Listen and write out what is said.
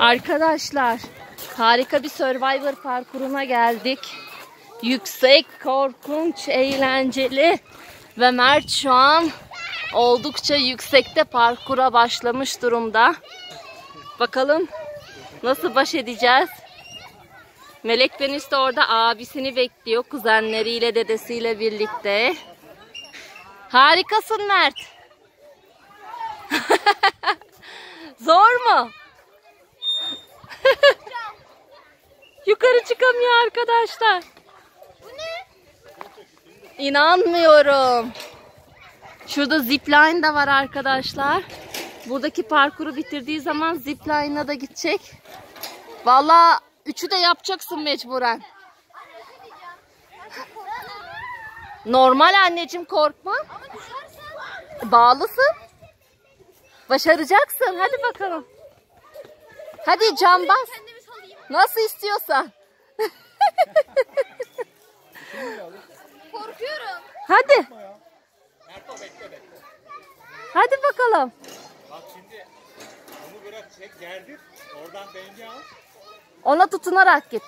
Arkadaşlar harika bir Survivor parkuruna geldik. Yüksek, korkunç, eğlenceli ve Mert şu an oldukça yüksekte parkura başlamış durumda. Bakalım nasıl baş edeceğiz? Melek Venüs de orada abisini bekliyor kuzenleriyle dedesiyle birlikte. Harikasın Mert. Yukarı çıkamıyor arkadaşlar. İnanmıyorum. Şurada zipline de var arkadaşlar. Buradaki parkuru bitirdiği zaman zipline'a da gidecek. Vallahi üçü de yapacaksın mecburen. Normal anneciğim korkma. Bağlısın. Başaracaksın. Hadi bakalım. Hadi cambaz. Nasıl istiyorsan. Korkuyorum. Hadi. Hadi bakalım. Bak şimdi bunu biraz çek gerdir. Oradan denge al. Ona tutunarak git.